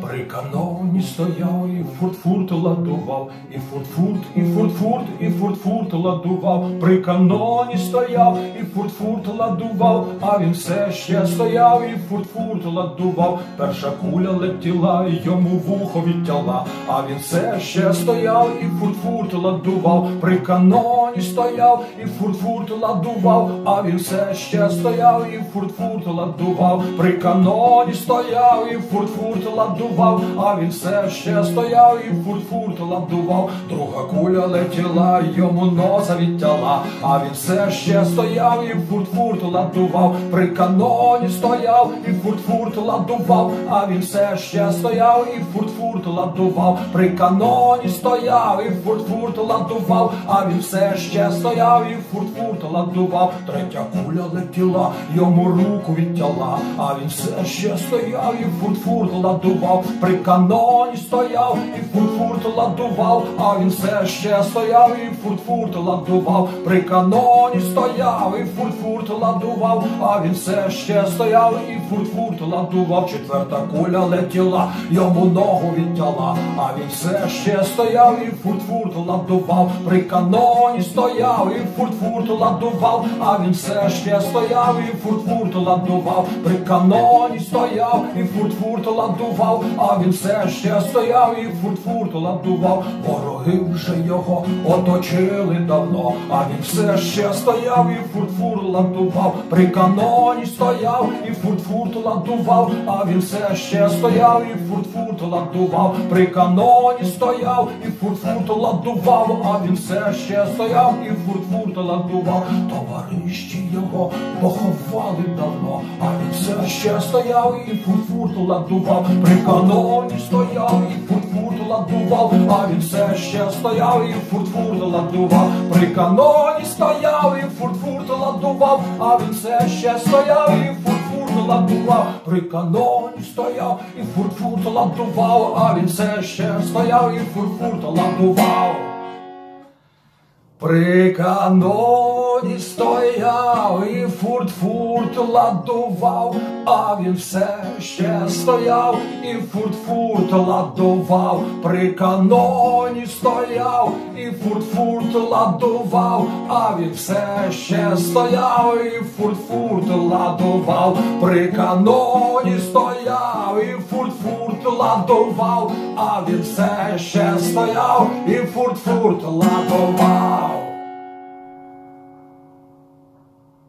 При каноні стояв і фурт-фурт ладував, і фурт-фурт, і фурт-фурт, і фурт-фурт ладував. При каноні стояв і фурт-фурт ладував, а він все ще стояв і фурт-фурт ладував. Перша куля летіла, йому вухо відтяла, а він все ще стояв і фурт-фурт ладував. При каноні стояв і фурт-фурт ладував, а він все ще стояв і фурт-фурт ладував. При каноні стояв і фурт-фурт ладував, а він все ще стояв і фурт-фурт ладував. Друга куля летіла, йому носа відтяла, а він все ще стояв і фурт-фурт ладував. При каноні стояв і фурт-фурт ладував, а він все ще стояв і фурт-фурт ладував. При каноні стояв і фурт-фурт ладував, а він все ще стояв і фурт-фурт ладував. Третя куля летіла, йому руку відтяла, а він все ще стояв і фурт-фурт ладував. При каноні стояв і фурт-фурт ладував, а він все ще стояв і фурт-фурт ладував. При каноні стояв і фурт-фурт ладував, а він все ще стояв і фурт-фурт ладував. Четверта куля летіла, йому ногу відтяла, а він все ще стояв і фурт-фурт ладував. При каноні стояв і фурт-фурт ладував, а він все ще стояв і фурт-фурт ладував. При каноні стояв і фурт-фурт ладував, а він все ще стояв і фурт-фурт ладував. Вороги вже його оточили давно, а він все ще стояв і фурт-фурт ладував. При каноні стояв і фурт-фурт ладував, а він все ще стояв і фурт-фурт ладував. При каноні стояв і фурт-фурт ладував, а він все ще стояв і фурт-фурт ладував. Товариші його поховали давно, а він все ще стояв і фурт-фурт ладував. При каноні стояв і фурт-фурт ладував, а він все ще стояв і фурт-фурт ладував. При каноні стояв і фурт-фурт ладував, а він все ще стояв і фурт-фурт ладував. При каноні стояв і фурт-фурт ладував, а він все ще стояв і фурт-фурт ладував. При каноні стояв і фурт-фурт ладував, а він все ще стояв і фурт-фурт ладував. При каноні стояв і фурт-фурт ладував, а він все ще стояв і фурт-фурт ладував. При каноні стояв і фурт-фурт ладував, а він все ще стояв і фурт-фурт ладував.